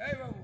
Hey, Robo.